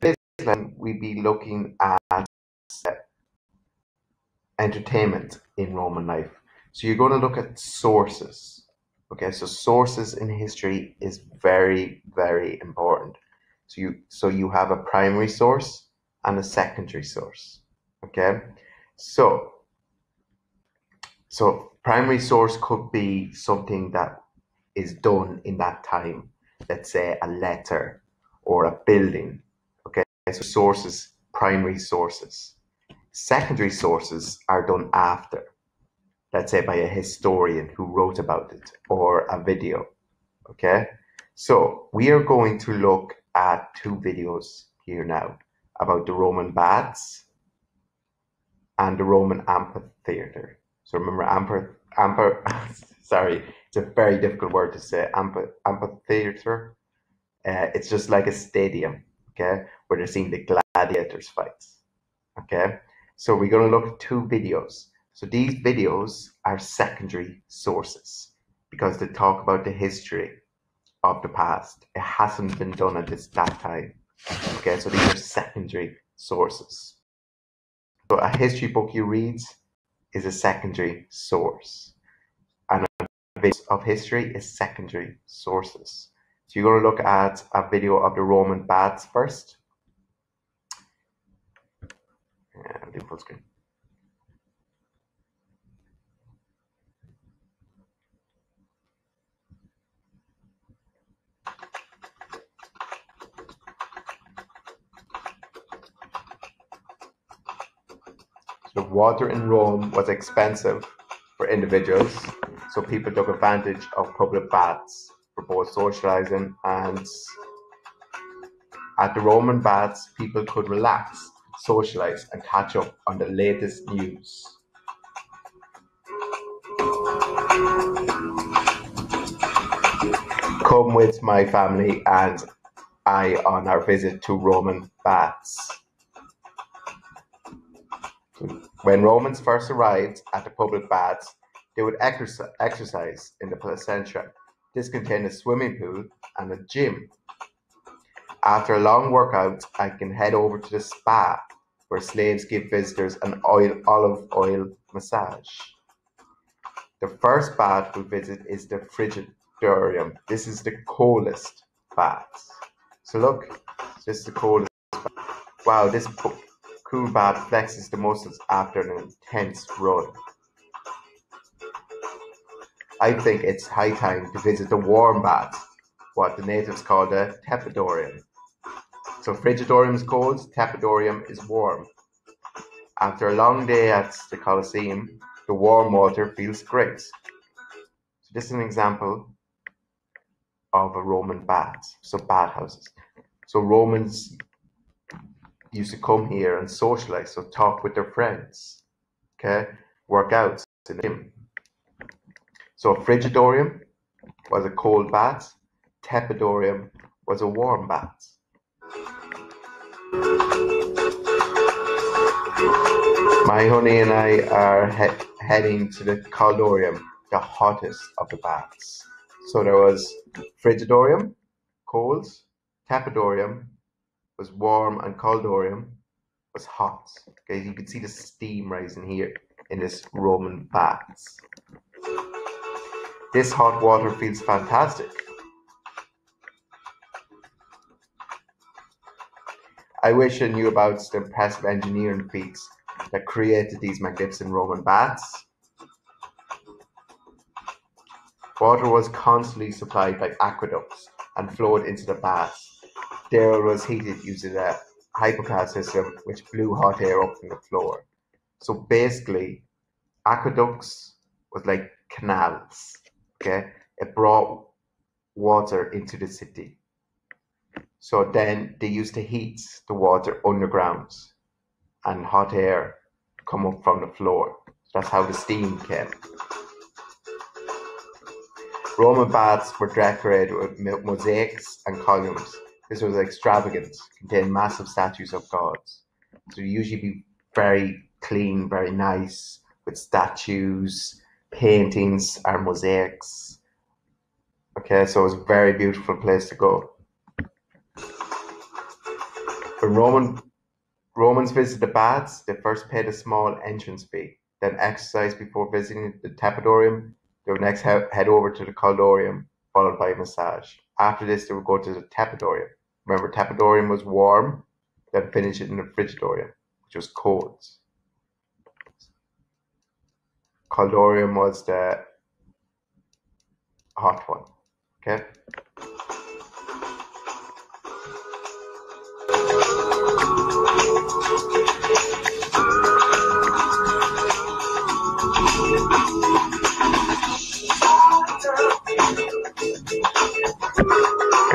this lesson we'll be looking at entertainment in Roman life. So you're going to look at sources. Okay, so sources in history is very, very important. So you so you have a primary source and a secondary source. Okay, so so primary source could be something that is done in that time. Let's say a letter or a building. Okay, so sources, primary sources. Secondary sources are done after let's say by a historian who wrote about it or a video. Okay, so we are going to look at two videos here now about the Roman baths and the Roman amphitheater. So remember, amphi, amphi, sorry, it's a very difficult word to say. Amphi, amphitheater. Uh, it's just like a stadium, okay, where they're seeing the gladiators fights. Okay, so we're going to look at two videos. So these videos are secondary sources because they talk about the history of the past. It hasn't been done at this that time. Okay, so these are secondary sources. So a history book you read is a secondary source. And a video of history is secondary sources. So you're going to look at a video of the Roman baths first. And do full screen. The water in Rome was expensive for individuals, so people took advantage of public baths for both socializing and at the Roman baths, people could relax, socialize, and catch up on the latest news. Come with my family and I on our visit to Roman baths. When Romans first arrived at the public baths, they would exercise in the placentia. This contained a swimming pool and a gym. After a long workout, I can head over to the spa, where slaves give visitors an oil, olive oil massage. The first bath we visit is the Frigidarium. This is the coldest bath. So look, this is the coldest. Bath. Wow, this cool bath flexes the muscles after an intense run. I think it's high time to visit the warm bath, what the natives call the tepidarium. So frigidorium is cold, tepidorium is warm. After a long day at the Colosseum, the warm water feels great. So this is an example of a Roman bath, so bathhouses. So Romans used to come here and socialize, so talk with their friends, okay, work out in the gym. So frigidorium was a cold bath, tepidorium was a warm bath. My honey and I are he- heading to the caldarium, the hottest of the baths. So there was frigidorium, cold, tepidorium, was warm and Caldorium was hot. Okay, you can see the steam rising here in this Roman baths. This hot water feels fantastic. I wish I knew about the impressive engineering feats that created these magnificent Roman baths. Water was constantly supplied by aqueducts and flowed into the baths there was heated using a hypocaust system which blew hot air up from the floor. So basically, aqueducts was like canals. Okay, it brought water into the city. So then they used to heat the water underground and hot air come up from the floor. That's how the steam came. Roman baths were decorated with mosaics and columns this was extravagant, contained massive statues of gods. So usually be very clean, very nice, with statues, paintings, or mosaics. Okay, so it was a very beautiful place to go. When Roman Romans visited the baths, they first paid a small entrance fee, then exercised before visiting the Tepidarium. They would next he- head over to the Caldarium, followed by a massage. After this, they would go to the Tepidarium. Remember, Tepidorium was warm, then finish it in the Frigidorium, which was cold. Caldorium was the hot one. Okay.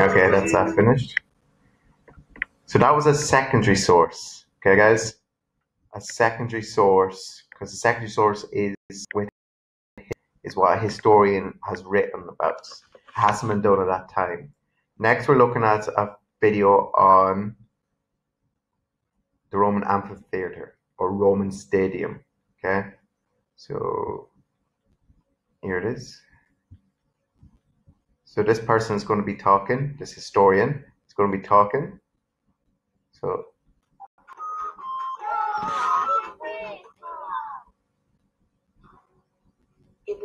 Okay, that's that finished. So that was a secondary source. Okay, guys, a secondary source because the secondary source is with is what a historian has written about. Hasn't been done at that time. Next, we're looking at a video on the Roman amphitheater or Roman stadium. Okay, so here it is. So this person is going to be talking, this historian is going to be talking. So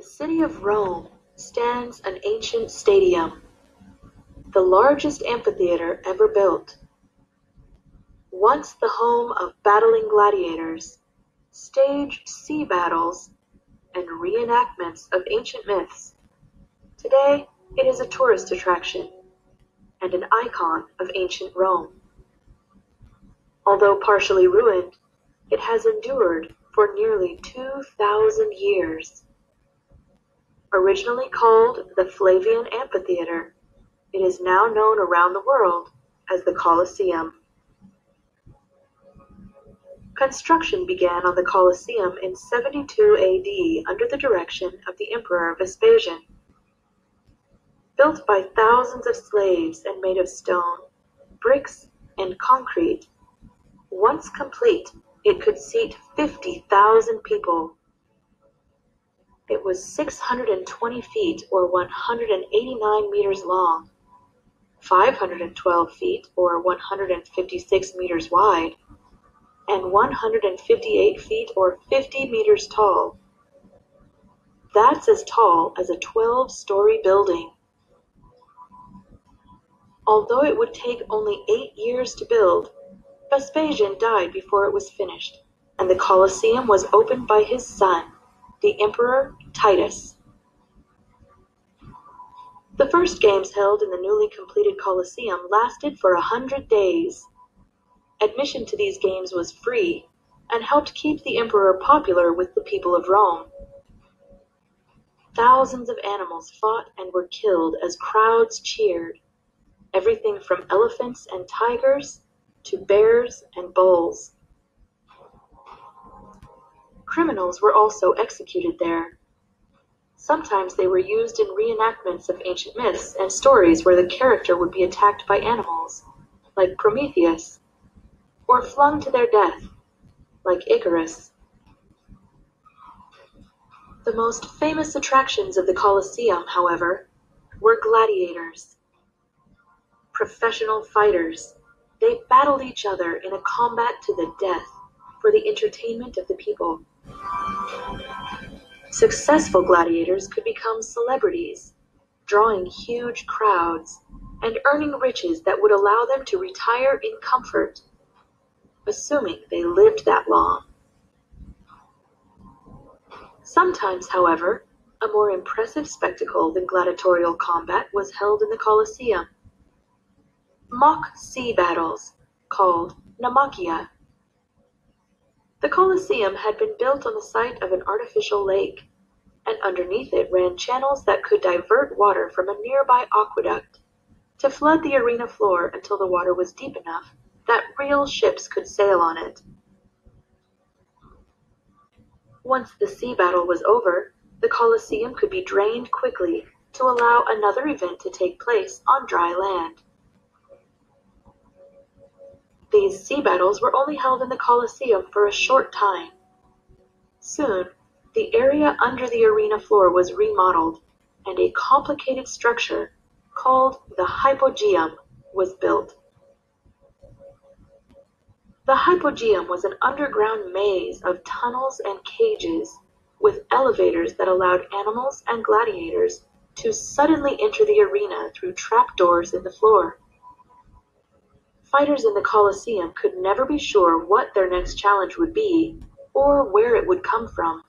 city of Rome stands an ancient stadium, the largest amphitheater ever built. Once the home of battling gladiators, staged sea battles, and reenactments of ancient myths, today it is a tourist attraction and an icon of ancient Rome. Although partially ruined, it has endured for nearly 2,000 years. Originally called the Flavian Amphitheater, it is now known around the world as the Colosseum. Construction began on the Colosseum in 72 AD under the direction of the Emperor Vespasian. Built by thousands of slaves and made of stone, bricks, and concrete, once complete, it could seat 50,000 people. It was 620 feet or 189 meters long, 512 feet or 156 meters wide, and 158 feet or 50 meters tall. That's as tall as a 12 story building. Although it would take only eight years to build, Vespasian died before it was finished, and the Colosseum was opened by his son, the Emperor Titus. The first games held in the newly completed Colosseum lasted for a hundred days. Admission to these games was free and helped keep the emperor popular with the people of Rome. Thousands of animals fought and were killed as crowds cheered, everything from elephants and tigers to bears and bulls. Criminals were also executed there. Sometimes they were used in reenactments of ancient myths and stories where the character would be attacked by animals, like Prometheus, or flung to their death, like Icarus. The most famous attractions of the Colosseum, however, were gladiators. Professional fighters, they battled each other in a combat to the death for the entertainment of the people. Successful gladiators could become celebrities, drawing huge crowds and earning riches that would allow them to retire in comfort, assuming they lived that long. Sometimes, however, a more impressive spectacle than gladiatorial combat was held in the Colosseum. Mock sea battles, called naumachia. The Colosseum had been built on the site of an artificial lake, and underneath it ran channels that could divert water from a nearby aqueduct to flood the arena floor until the water was deep enough that real ships could sail on it. Once the sea battle was over, the Colosseum could be drained quickly to allow another event to take place on dry land. These sea battles were only held in the Colosseum for a short time. Soon, the area under the arena floor was remodeled, and a complicated structure called the Hypogeum was built. The hypogeum was an underground maze of tunnels and cages with elevators that allowed animals and gladiators to suddenly enter the arena through trapdoors in the floor. Fighters in the Colosseum could never be sure what their next challenge would be or where it would come from.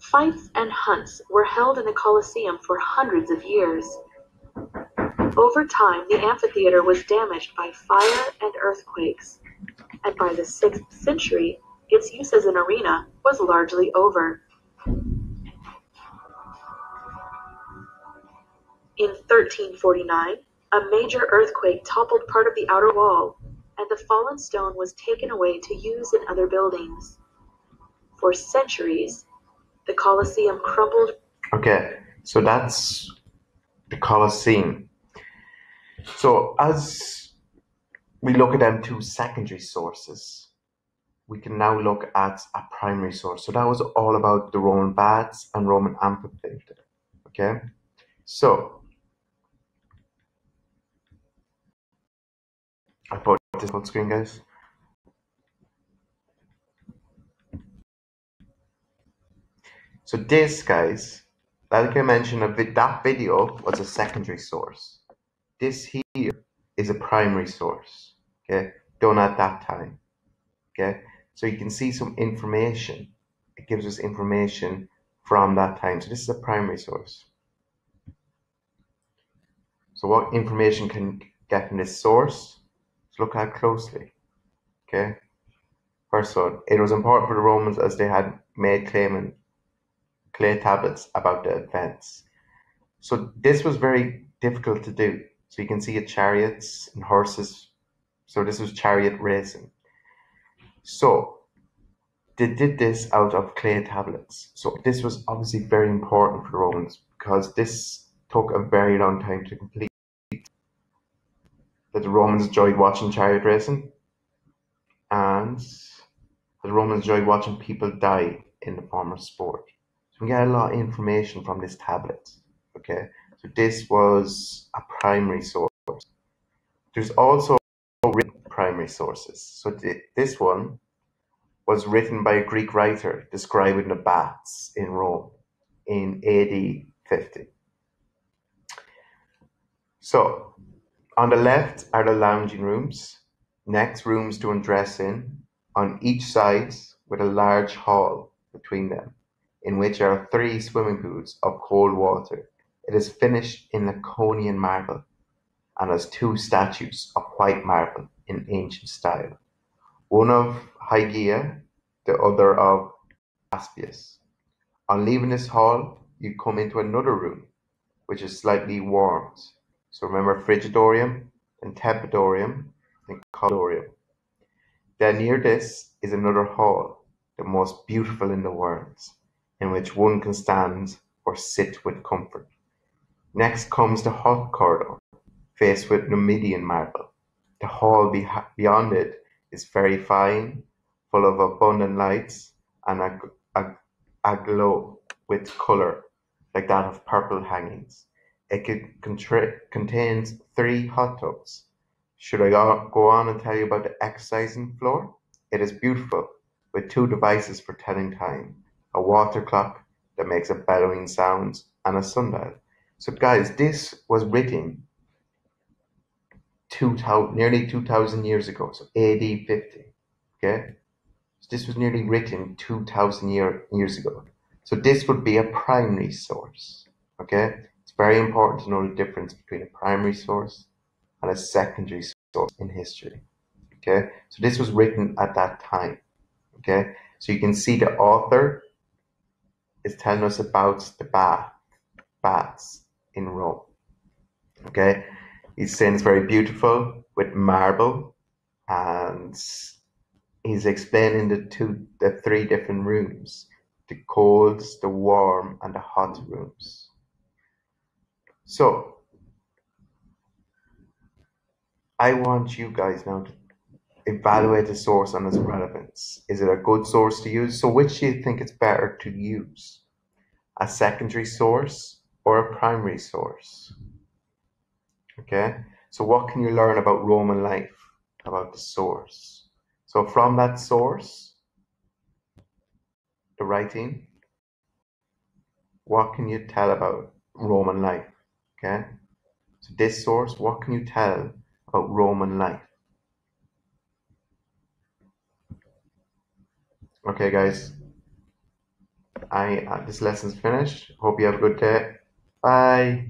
Fights and hunts were held in the Colosseum for hundreds of years. Over time, the amphitheater was damaged by fire and earthquakes, and by the 6th century, its use as an arena was largely over. In 1349, a major earthquake toppled part of the outer wall, and the fallen stone was taken away to use in other buildings. For centuries, the Colosseum crumbled. Okay, so that's the Colosseum. So as we look at them two secondary sources, we can now look at a primary source. So that was all about the Roman baths and Roman amphitheater. Okay, so I put this full screen, guys. So this, guys, like I mentioned, that video was a secondary source. This here is a primary source, okay, done at that time, okay. So you can see some information. It gives us information from that time. So this is a primary source. So what information can get from this source? Look at closely, okay. First one, it was important for the Romans as they had made claim clay tablets about the events. So this was very difficult to do. So you can see it chariots and horses. So this was chariot racing. So they did this out of clay tablets. So this was obviously very important for the Romans because this took a very long time to complete. That the Romans enjoyed watching chariot racing and the Romans enjoyed watching people die in the form of sport. So we get a lot of information from this tablet. Okay, so this was a primary source. There's also primary sources. So th this one was written by a Greek writer describing the baths in Rome in AD 50. So on the left are the lounging rooms, next rooms to undress in, on each side with a large hall between them in which are three swimming pools of cold water. It is finished in Laconian marble and has two statues of white marble in ancient style, one of Hygeia, the other of Asclepius. On leaving this hall, you come into another room, which is slightly warmed. So remember Frigidorium, and Tepidorium, and Caldorium. Then near this is another hall, the most beautiful in the world in which one can stand or sit with comfort. Next comes the hot corridor, faced with Numidian marble. The hall beyond it is very fine, full of abundant lights and a, a, a glow with colour like that of purple hangings. It contains three hot tubs. Should I go on and tell you about the exercising floor? It is beautiful, with two devices for telling time a water clock that makes a bellowing sound, and a sundial. So, guys, this was written two nearly 2,000 years ago, so AD 50. Okay? So this was nearly written 2,000 year, years ago. So, this would be a primary source. Okay? Very important to know the difference between a primary source and a secondary source in history. Okay? So, this was written at that time. Okay? So, you can see the author is telling us about the bath, baths in Rome. Okay, he's saying it's very beautiful with marble, and he's explaining the two, the three different rooms: the colds, the warm, and the hot rooms. So, I want you guys now to evaluate the source and its relevance. Is it a good source to use? So which do you think it's better to use? A secondary source or a primary source? Okay, so what can you learn about Roman life about the source. So from that source, the writing, what can you tell about Roman life? Okay. So this source, what can you tell about Roman life? Okay, guys. I uh, this lesson's finished. Hope you have a good day. Bye.